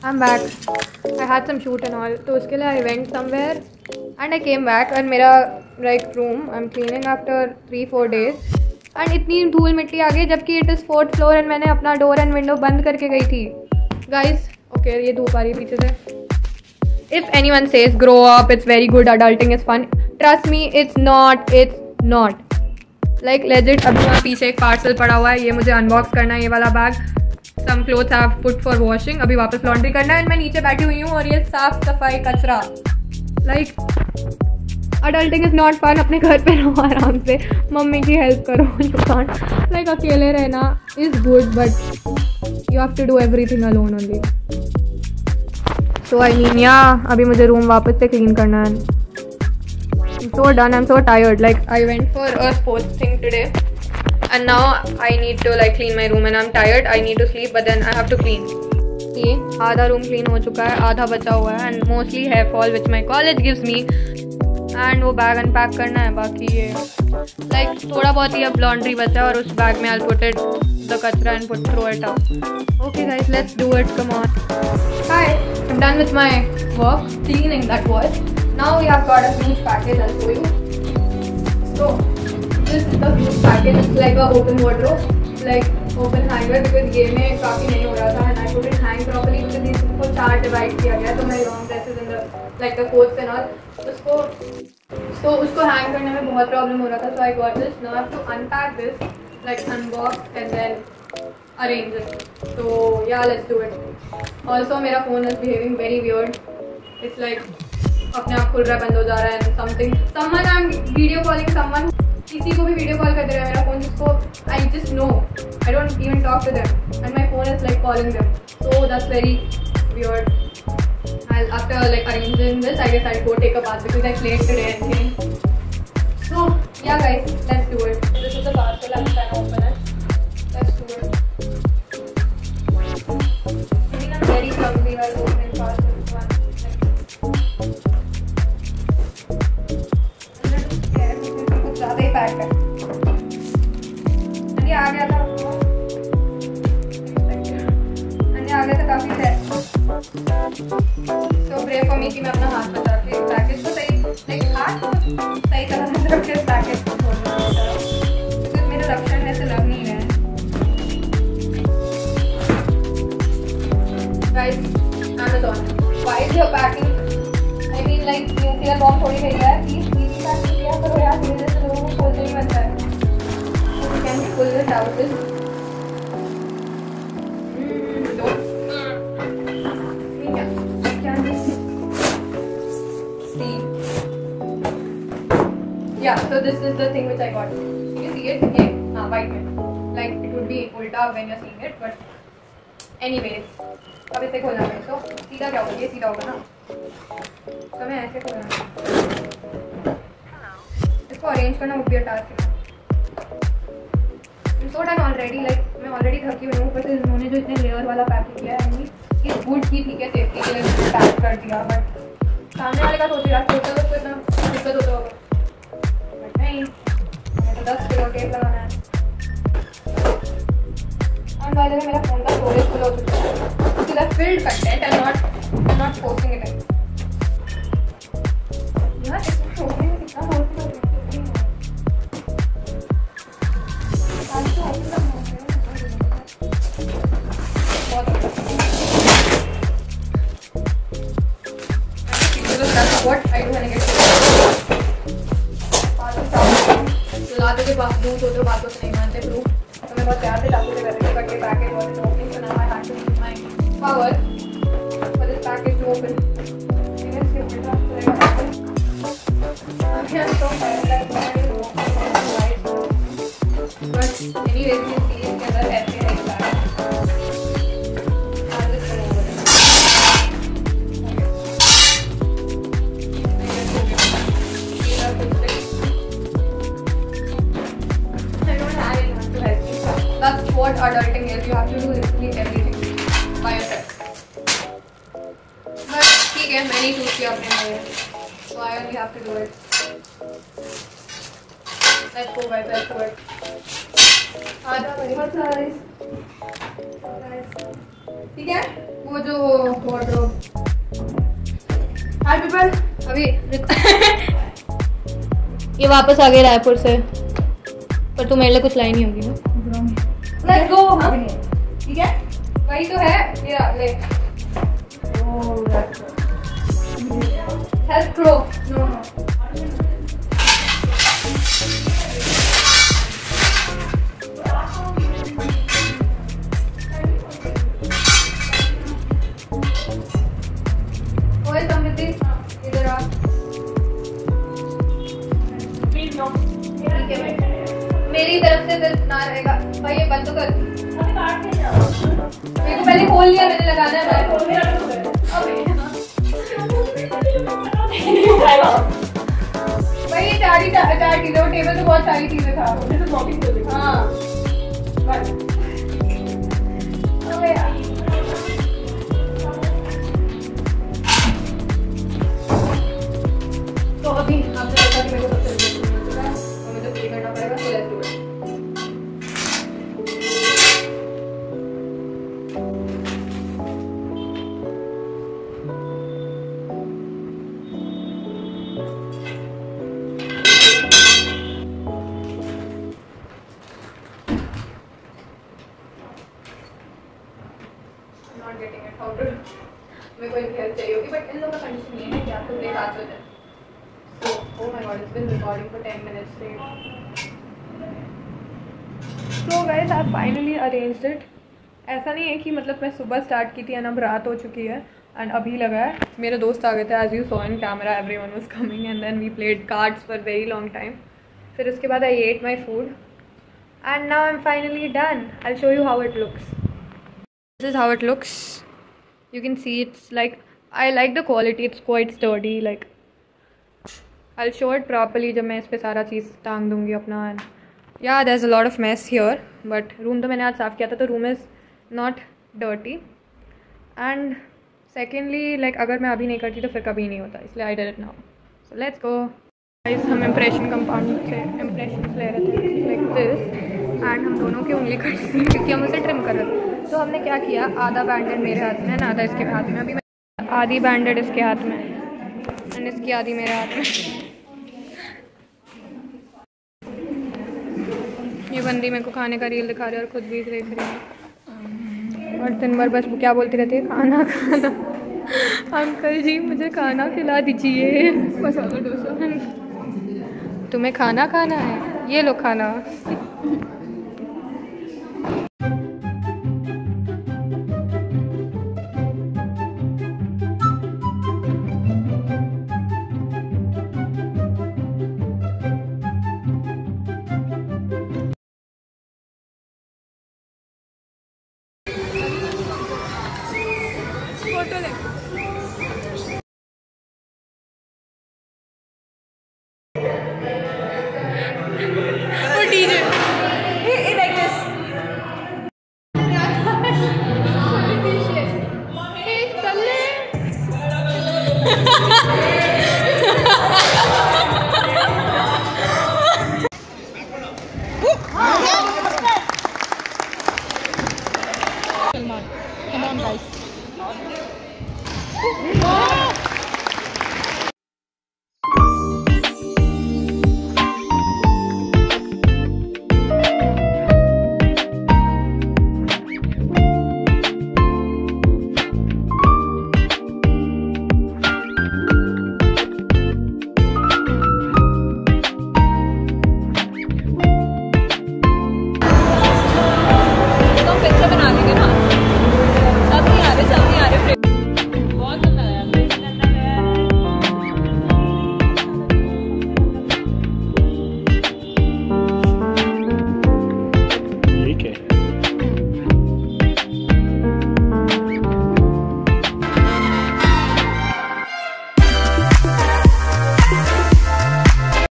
I'm back. I had some shoot and all. तो उसके लिए I went somewhere and I came back and मेरा like room I'm cleaning after three four days And इतनी धूल मिट्टी आ गई जबकि it is fourth floor and मैंने अपना डोर एंड विंडो बंद करके गई थी। Guys, okay, ये धूप आ रही है पीछे से। If anyone says grow up, it's very good, adulting is fun. Trust me, it's not it's not. Like, legit, अभी वहाँ पीछे एक पार्सल पड़ा हुआ है, ये मुझे अनबॉक्स करना है, ये वाला bag some cloth have put for washing अभी वापस लॉन्ड्री करना है एंड मैं नीचे बैठी हुई हूँ और ये साफ़ सफ़ाई कचरा। Like adulting is not fun अपने घर पे रहो आराम से मम्मी की हेल्प करो दुकान लाइक अकेले रहना is good but you have to do everything alone only so I mean या अभी मुझे रूम वापस से क्लीन करना है so done. I'm so tired. Like I went for a sports thing today, and now I need to like clean my room, and I'm tired. I need to sleep, but then I have to clean. ये आधा room clean हो चुका है आधा बचा हुआ है and mostly hair fall which my college gives me and वो बैग अनपैक करना है बाकी ये लाइक like, थोड़ा बहुत ही अब लॉन्ड्री बचा है और उस बैग में आई पुट इट द कचरा and put throw it okay guys let's do it come on hi I am done with my work cleaning that was now we have got a huge package I'll show you. So this is the huge package it's like a open wardrobe like open hanger because ये में काफ़ी है courts and all उसको तो उसको hang करने में बहुत प्रॉब्लम हो रहा था so I got this now have to unpack this like unbox and then arrange तो yeah let's do it also मेरा phone is behaving very weird it's like अपने आप खुल रहा है, बंद हो जा रहा है something someone I am video calling someone किसी को भी वीडियो कॉल कर दे रहा है मेरा फ़ोन जिसको I just know I don't even talk to them and my phone is like calling them so that's very weird I'll after like arranging this, I guess I'll go take a bath because I played today and came. So yeah, guys, let's do it. This is the parcel. I'm trying to open it. Let's do it. I. ज़्यादा ही pack है आ गया था तो brave for me कि मैं अपना हाथ बचा के पैकेज को सही लाइक हाथ को सही तरह से रख के पैकेज को खोल रहा हूँ क्योंकि मेरे लक्षण ऐसे लग नहीं रहे guys Amazon why is your packing I mean like nuclear bomb थोड़ी भेजा है प्लीज़ प्लीज़ पैकिंग किया करो यार धीरे से लोगों को खोलते ही बनता है you can pull this out this yeah so this is the thing which i got. You see it? Okay. Uh, white mein. like it would be ulta when you're seeing it but anyways अब इसे खोलना है तो सीधा क्या होगा? ये सीधा होगा ना? तो मैं ऐसे खोलना इसको अरेंज करना वो भी अटार के थोड़ा ना? ऑलरेडी लाइक मैं ऑलरेडी थकी हुई हूँ बट इन्होंने जो इतने लेयर वाला पैकिंग किया है मैंने ये गुड की ठीक है सेफ्टी के लिए पैक कर दिया बट सामने वाले का सोच रहा है छोटा तो इतना दिक्कत होता होगा। तो है द मेरा फ़ोन का स्टोरेज फुल हो चुका है because I filled content and not I'm not posting it what adulting is. You have to do literally everything by yourself. But ठीक है मैंने ही चूज़ किया अपने लिए so I only have to do it. Let's go guys, let's go guys. आजा भाई मत guys. ठीक है वो जो वार्डरोब हाय पीपल अभी ये वापस आ गए रायपुर से पर तू मेरे लिए कुछ लाई नहीं होगी ना लेट्स गो ठीक है? वही तो है मेरा ले हेल्प करो नो नो इधर आ। ठीक है मेरी तरफ़ से फिर ना रहेगा। भाई, ये बंद तो कर। मेरे को पहले खोल लिया, मैंने लगाना है भाई। ये चार ही चार चीज़ें वो टेबल पे बहुत सारी चीज़ें था हाँ तो अभी it how to मेरे को हेल्प चाहिए होगी बट इन लोगों का कंडीशन ये है कि हो जाए so oh my god it's recording for 10 minutes so I finally arranged it ऐसा नहीं है कि मतलब मैं सुबह स्टार्ट की थी एंड अब रात हो चुकी है एंड अभी लगा है। मेरे दोस्त आ गए थे as you saw in camera everyone was coming and then we played cards for very long time फिर उसके बाद I ate my food and now I am finally done I show you how it looks this is how it looks you can see it's like i like the quality it's quite sturdy like i'll show it properly जब मैं इस पे सारा चीज़ टांग दूँगी अपना yeah there's a lot of mess here but room तो मैंने आज साफ़ किया था तो room is not dirty and secondly like अगर मैं अभी नहीं करती तो फिर कभी नहीं होता इसलिए I did it now so let's go guys हम impression compound से impressions ले रहे थे like this एंड हम दोनों की उंगली कट थी क्योंकि हम उसे ट्रिम कर रहे थे। तो हमने क्या किया? आधा बैंडेड मेरे हाथ में एंड आधा इसके हाथ में। अभी मैं आधी बैंडेड इसके हाथ में एंड इसकी आधी मेरे हाथ में। ये बंदी मेरे को खाने का रील दिखा रही है और खुद भी देख रही है और दिन भर बस वो क्या बोलती रहती है? खाना खाना। अंकल जी मुझे खाना खिला दीजिए। मसाला डोसा। तुम्हें खाना खाना है? ये लो खाना। वो डीजे